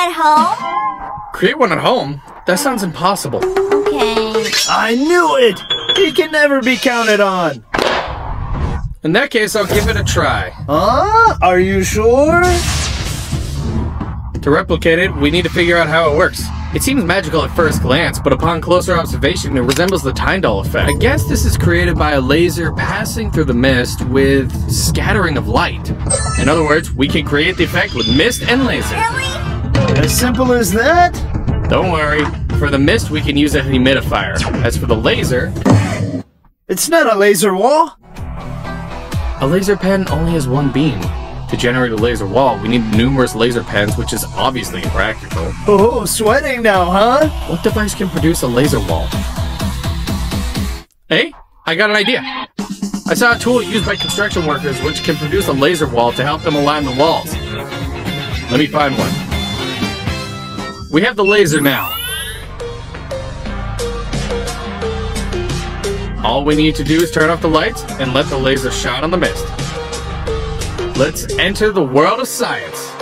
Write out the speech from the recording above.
at home? Create one at home? That sounds impossible. Okay. I knew it! He can never be counted on! In that case, I'll give it a try. Huh? Are you sure? To replicate it, we need to figure out how it works. It seems magical at first glance, but upon closer observation, it resembles the Tyndall effect. I guess this is created by a laser passing through the mist with scattering of light. In other words, we can create the effect with mist and laser. Really? As simple as that? Don't worry, for the mist, we can use a humidifier. As for the laser, It's not a laser wall! a laser pen only has one beam. To generate a laser wall, we need numerous laser pens, which is obviously impractical. Oh, sweating now, huh? What device can produce a laser wall? Hey, I got an idea. I saw a tool used by construction workers which can produce a laser wall to help them align the walls. Let me find one. We have the laser now. All we need to do is turn off the lights and let the laser shine on the mist. Let's enter the world of science.